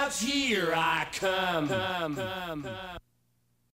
Watch out, here I come. come, come, come.